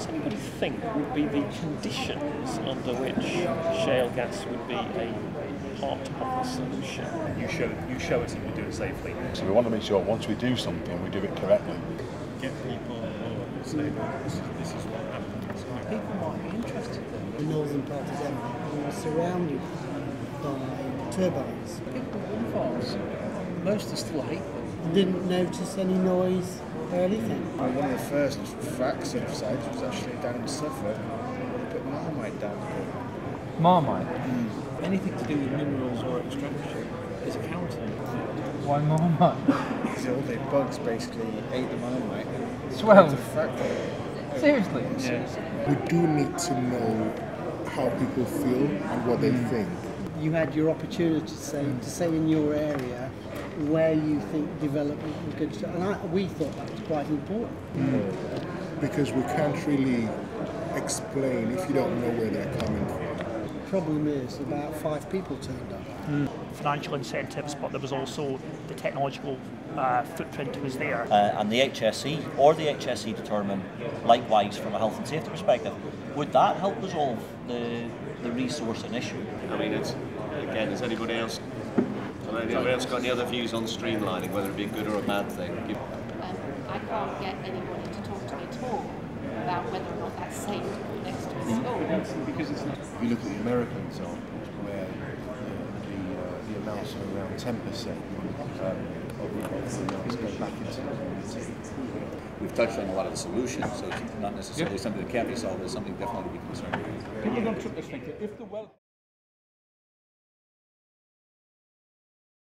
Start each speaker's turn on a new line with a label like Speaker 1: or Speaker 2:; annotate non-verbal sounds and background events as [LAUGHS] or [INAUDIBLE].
Speaker 1: does anybody think would be the conditions under which shale gas would be a part of the solution?
Speaker 2: You show you show us and you do it safely.
Speaker 3: So we want to make sure once we do something, we do it correctly.
Speaker 2: Get people on board and say, this, is, this is what happens.
Speaker 4: People might be interested. The northern part of Denmark was surrounded by um, turbines.
Speaker 5: People at wind farms, most are still hate them.
Speaker 4: Didn't notice any noise or anything.
Speaker 6: One of the first frac sites was actually down in Suffolk. They put Marmite down there.
Speaker 7: Marmite? Hmm.
Speaker 5: Anything to do with minerals or extraction is a counter.
Speaker 7: Why Marmite? [LAUGHS]
Speaker 6: Because all the bugs basically ate the Marmite.
Speaker 7: Swell.
Speaker 6: To frac them.
Speaker 7: Seriously?
Speaker 8: We do need to know how people feel and what they hmm. think.
Speaker 4: You had your opportunity to say, to say in your area where you think development was going to and I, we thought that was quite important.
Speaker 8: Because we can't really explain if you don't know where they're coming from.
Speaker 4: The problem is about five people turned up.
Speaker 9: financial incentives, but there was also the technological uh, footprint was there.
Speaker 10: uh, and the HSE or the HSE determine likewise from a health and safety perspective. Would that help resolve the, the resourcing issue?
Speaker 11: I mean, it's again, has anybody else, has anybody else got any other views on streamlining, whether it be a good or a bad thing? Give-
Speaker 12: Um, I can't get anybody to talk to me at all about whether or not that's safe next to a school.
Speaker 2: Because it's not.
Speaker 13: If you look at the American examples, where the, the, uh, the amounts are around 10% um, of the of the amounts go back into the community.
Speaker 14: We've touched on a lot of the solutions, so it's not necessarily something that can't be solved, it's something definitely to be concerned with.
Speaker 2: People don't trip this thing. If the well.